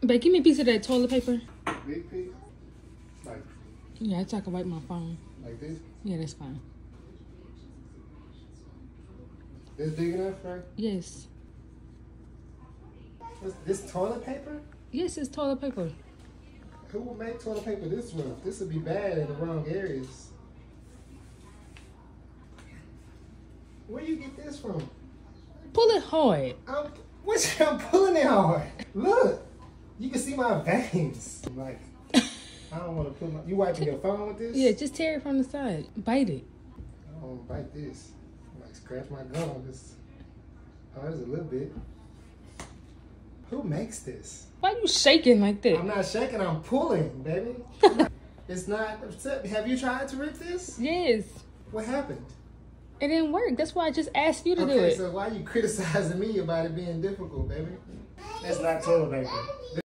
Babe, give me a piece of that toilet paper. Big piece? Like, Yeah, so I can wipe my phone. like this? Yeah, that's fine. This big enough, right? Yes. This, this toilet paper? Yes, it's toilet paper. Who would make toilet paper this rough? This would be bad in the wrong areas. Where you get this from? Pull it hard. I'm, what's I'm pulling it hard? Look, you can see my veins. Like, I don't want to put my. You wiping your phone with this? Yeah, just tear it from the side. Bite it. I don't wanna bite this. Like scratch my gum. Just, oh, there's a little bit. Who makes this? Why are you shaking like that? I'm not shaking. I'm pulling, baby. I'm not- it's not. Have you tried to rip this? Yes. What happened? It didn't work. That's why I just asked you to do Okay, it. so why are you criticizing me about it being difficult, baby? That's not toilet paper.